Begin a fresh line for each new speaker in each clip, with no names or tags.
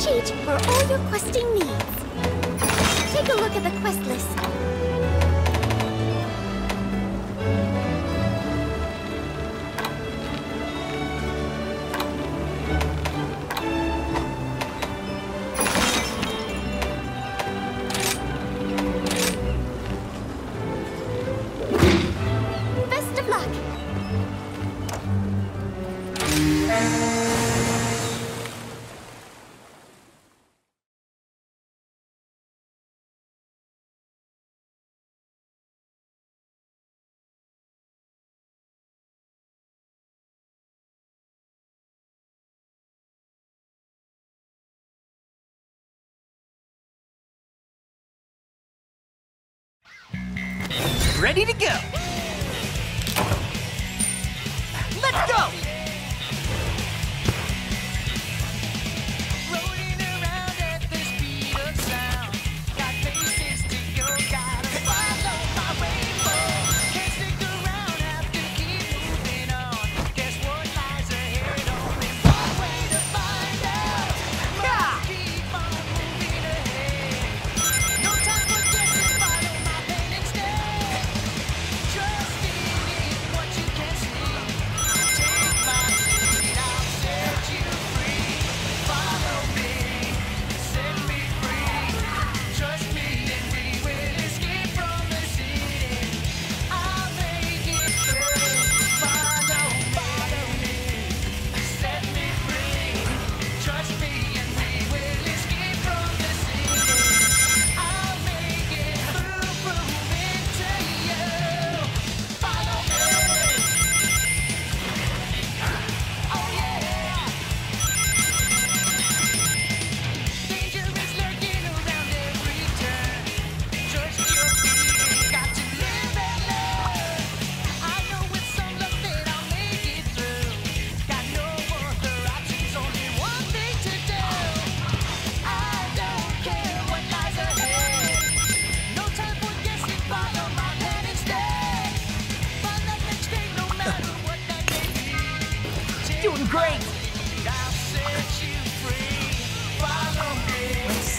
cheat for all your questing needs. Take a look at the quest list.
ready to go.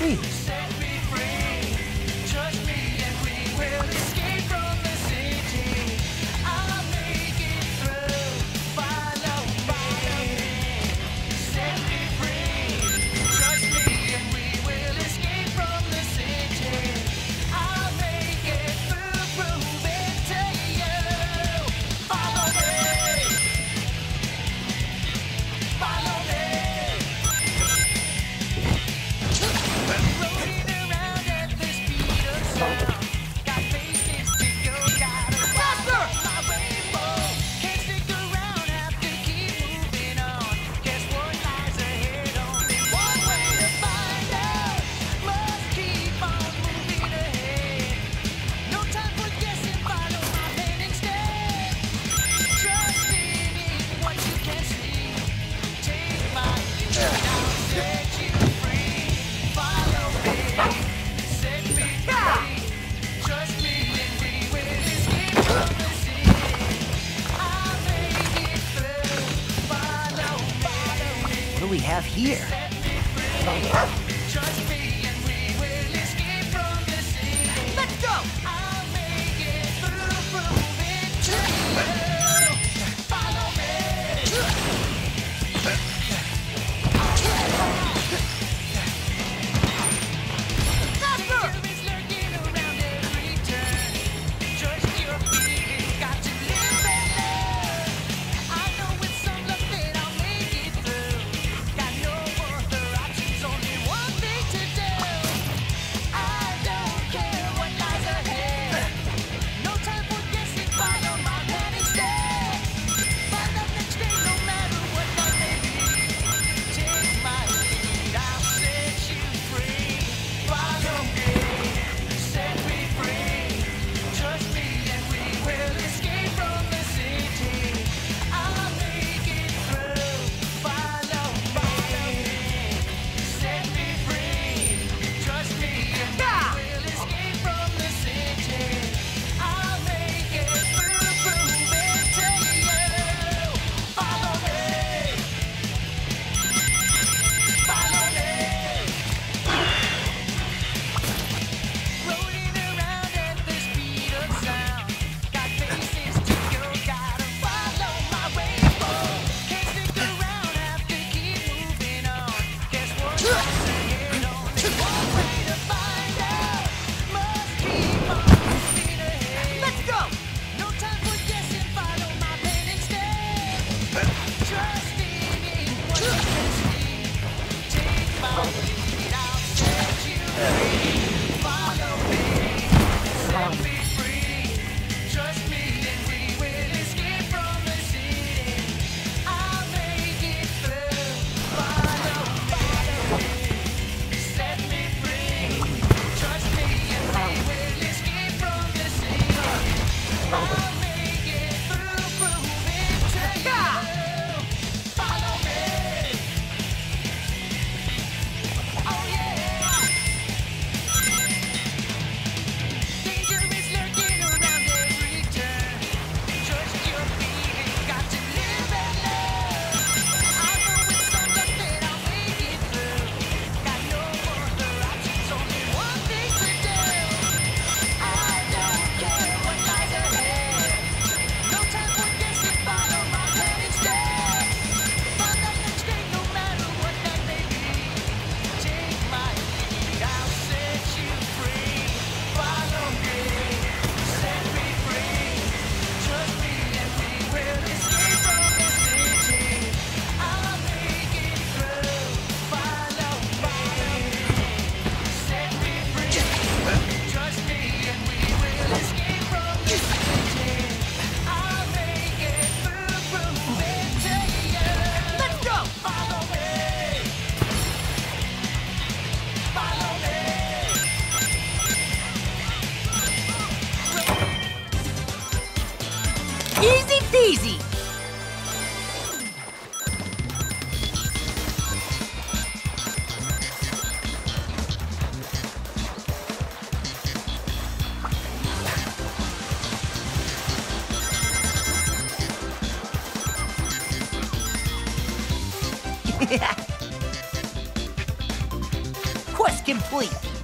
Great.
have
here?
Quest complete.